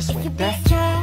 let's If wait